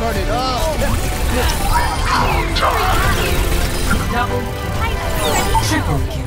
Turn it up. Double, triple kill.